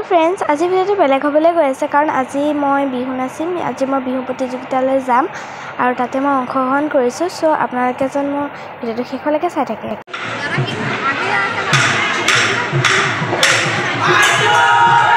Hello friends আজি ভিডিঅ'টো বেলেগ হ'বলৈ গৈ আছে কাৰণ আজি মই বিহু নাচিম। আজি মই বিহু প্ৰতিযোগিতালৈ যাম আৰু তাতে মই অংশগ্ৰহণ কৰিছোঁ। চ' আপোনালোকে যেন মোৰ ভিডিঅ'টো শেষলৈকে চাই থাকে। Thank.